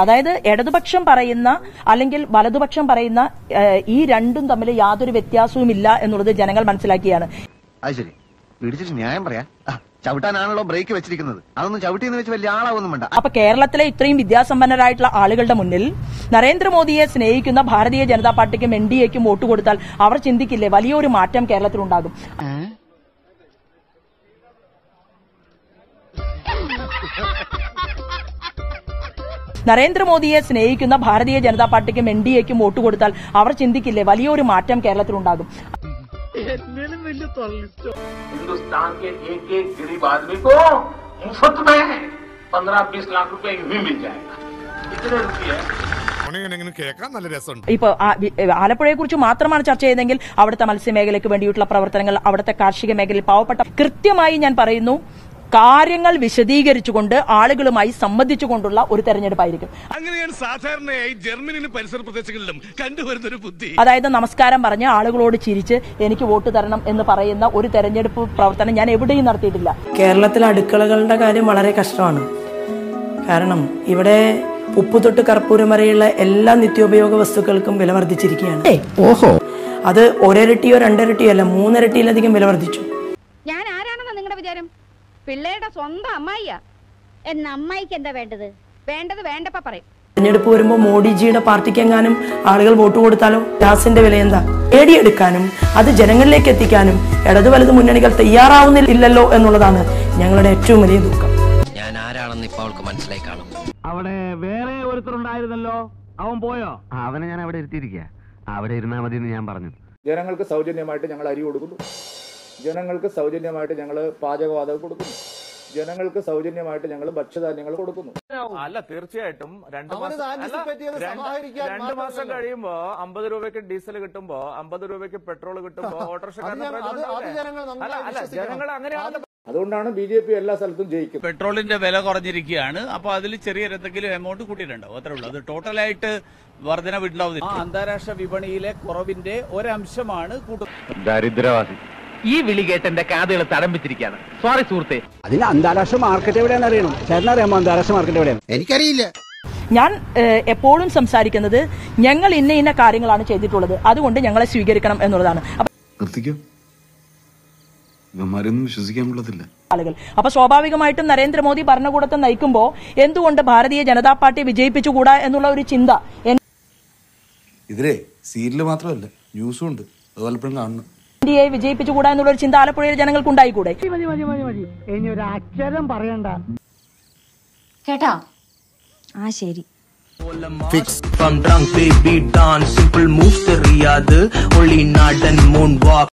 അതായത് ഇടതുപക്ഷം പറയുന്ന അല്ലെങ്കിൽ വലതുപക്ഷം പറയുന്ന ഈ രണ്ടും തമ്മിൽ യാതൊരു വ്യത്യാസവും ഇല്ല എന്നുള്ളത് ജനങ്ങൾ മനസ്സിലാക്കിയാണ്. പിടിച്ചിട്ട് ന്യായം പറയാ. ചവിട്ടാനാണല്ലോ ബ്രേക്ക് വെച്ചിരിക്കുന്നത്. അതൊന്നും ചവിട്ടിന്ന് വെച്ച് വലിയ ആളാവൊന്നും വേണ്ട. അപ്പൊ കേരളത്തിലെ ഇത്രയും വിദ്യാസമ്പന്നരായിട്ടുള്ള ആളുകളുടെ മുന്നിൽ നരേന്ദ്രമോദിയെ സ്നേഹിക്കുന്ന ഭാരതീയ ജനതാ പാർട്ടിക്കും എൻ ഡി എക്കും വോട്ട് കൊടുത്താൽ അവർ ചിന്തിക്കില്ലേ വലിയൊരു മാറ്റം കേരളത്തിൽ കേരളത്തിലുണ്ടാകും നരേന്ദ്രമോദിയെ സ്നേഹിക്കുന്ന ഭാരതീയ ജനതാ പാർട്ടിക്കും എൻ ഡി എക്കും വോട്ട് കൊടുത്താൽ അവർ ചിന്തിക്കില്ലേ വലിയൊരു മാറ്റം കേരളത്തിലുണ്ടാകും हिंदुस्तान के एक एक गरीब आदमी को मुफ्त में पंद्रह बीस लाख रुपए यूं ही मिल जाएगा इतने रुपये ഇങ്ങനെ കേൾക്കാൻ നല്ല രസമുണ്ട് ഇപ്പൊ ആലപ്പുഴയെ കുറിച്ച് മാത്രമാണ് ചർച്ച ചെയ്തെങ്കിൽ അവിടുത്തെ മത്സ്യമേഖലയ്ക്ക് വേണ്ടിയിട്ടുള്ള പ്രവർത്തനങ്ങൾ അവിടുത്തെ കാർഷിക മേഖലയിൽ പാവപ്പെട്ട കൃത്യമായി ഞാൻ പറയുന്നു കാര്യങ്ങൾ വിശദീകരിച്ചുകൊണ്ട് ആളുകളുമായി സംബന്ധിച്ചുകൊണ്ടുള്ള ഒരു തെരഞ്ഞെടുപ്പായിരിക്കും. അങ്ങനെയാണ് സാധാരണയായി ജർമ്മനിയിലും പരിസര പ്രദേശങ്ങളിലും കണ്ടുവരുന്ന ഒരു ബുദ്ധി. അതായത് നമസ്കാരം പറഞ്ഞ് ആളുകളോട് ചിരിച്ച് എനിക്ക് വോട്ട് തരണം എന്ന് പറയുന്ന ഒരു തെരഞ്ഞെടുപ്പ് പ്രവർത്തനം ഞാൻ എവിടെയും നടത്തിയിട്ടില്ല. കേരളത്തിലെ അടുക്കളകളുടെ കാര്യം വളരെ കഷ്ടമാണ്. കാരണം ഇവിടെ ഉപ്പ് തൊട്ട് കർപ്പൂരം വരെയുള്ള എല്ലാ നിത്യോപയോഗ വസ്തുക്കൾക്കും വില വർദ്ധിച്ചിരിക്കുകയാണ്. ഓഹോ. അത് ഒരരട്ടിയോ രണ്ടരട്ടിയോ അല്ല മൂന്നരട്ടിയിലധികം വില വർദ്ധിച്ചു. പിള്ളേരുടെ സ്വന്തം അമ്മായിയാ. എന്ന അമ്മായിക്ക് എന്താ വേണ്ടത്? വേണ്ടത് വേണ്ടപ്പ പറയും. തെരഞ്ഞെടുപ്പ് വരുമ്പോൾ മോഡിജിയുടെ പാർട്ടിക്ക് എങ്ങാനും ആളുകൾ വോട്ട് കൊടുത്താലോ? ഗ്യാസിന്റെ വില എന്താ? നേടിയെടുക്കാനും അത് ജനങ്ങളിലേക്ക് എത്തിക്കാനും ഇടതു വലത് മുന്നണികൾ തയ്യാറാവുന്നില്ലല്ലോ എന്നുള്ളതാണ് ഞങ്ങളുടെ ഏറ്റവും വലിയ ദുഃഖം. ഞാൻ ആരാണെന്ന് ഇപ്പൊ അവൾക്ക് മനസ്സിലായി കാണും. അവിടെ വേറെ ഒരുത്തരുണ്ടായിരുന്നല്ലോ. അവൻ പോയോ? അവനെ ഞാൻ അവിടെ ഇരുത്തിയിരിക്കുക അവിടെ ഇരുന്നാ മതി എന്ന് ഞാൻ പറഞ്ഞു. ജനങ്ങൾക്ക് സൗജന്യമായിട്ട് ഞങ്ങൾ അരി കൊടുക്കുന്നു. ജനങ്ങൾക്ക് സൗജന്യമായിട്ട് ഞങ്ങൾ പാചകവാതകം കൊടുക്കുന്നു. ജനങ്ങൾക്ക് സൗജന്യമായിട്ട് ഞങ്ങൾ ഭക്ഷ്യധാന്യങ്ങൾ കൊടുക്കുന്നു. അല്ല തീർച്ചയായിട്ടും രണ്ട് മാസം രണ്ടു മാസം കഴിയുമ്പോ അമ്പത് രൂപയ്ക്ക് ഡീസൽ കിട്ടുമ്പോ അമ്പത് രൂപയ്ക്ക് പെട്രോൾ കിട്ടുമ്പോ ജനങ്ങൾ അങ്ങനെയാണല്ലോ അതുകൊണ്ടാണ് ബി ജെ പി എല്ലാ സ്ഥലത്തും ജയിക്കുന്നത്. പെട്രോളിന്റെ വില കുറഞ്ഞിരിക്കുകയാണ്. അപ്പൊ അതിൽ ചെറിയ എന്തെങ്കിലും എമൗണ്ട് കൂട്ടിയിട്ടുണ്ടാവും അത്രേ ഉള്ളൂ. അത് ടോട്ടലായിട്ട് വർധന വിട്ടുണ്ടാവുന്നില്ല അന്താരാഷ്ട്ര വിപണിയിലെ കുറവിന്റെ ഒരംശമാണ് കൂട്ടുന്നത് ദരിദ്രവാസി ഈ വിളി കേട്ട് എന്റെ കാതുകൾ തടംപിച്ചിരിക്കുകയാണ് സോറി സുഹൃത്തെ. അതിന് അന്താരാഷ്ട്ര മാർക്കറ്റ് എവിടെയാണ് അറിയണം. ചേട്ടൻ അറിയാമോ അന്താരാഷ്ട്ര മാർക്കറ്റ് എവിടെയാണ്? എനിക്കറിയില്ല. ഞാൻ എപ്പോഴും സംസാരിക്കുന്നത് ഞങ്ങൾ ഇന്ന ഇന്ന കാര്യങ്ങളാണ് ചെയ്തിട്ടുള്ളത്. അതുകൊണ്ട് ഞങ്ങളെ സ്വീകരിക്കണം എന്നുള്ളതാണ്. ആളുകൾ. അപ്പൊ സ്വാഭാവികമായിട്ടും നരേന്ദ്രമോദി ഭരണകൂടത്തെ നയിക്കുമ്പോൾ എന്തുകൊണ്ട് ഭാരതീയ ജനതാ പാർട്ടി വിജയിപ്പിച്ചുകൂടാ എന്നുള്ള ഒരു ചിന്ത എന്നെ ഇതിലേ സീരിയൽ മാത്രമല്ല ന്യൂസും ഉണ്ട്. അതുപോലെ പലപ്പോഴും കാണുന്നു ഡി എ വിജയിപ്പിച്ചുകൂടാ എന്നുള്ള ഒരു ചിന്ത ആലപ്പുഴയിലെ ജനങ്ങൾക്ക് ഉണ്ടായിക്കൂടെ ഇനി ഒരു അക്ഷരം പറയണ്ട കേട്ടാ ആ ശരി From drunk baby dance, simple moves தெரியாது ஒளி நாடன் moon walk